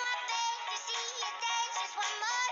my face to see you dance. Just one more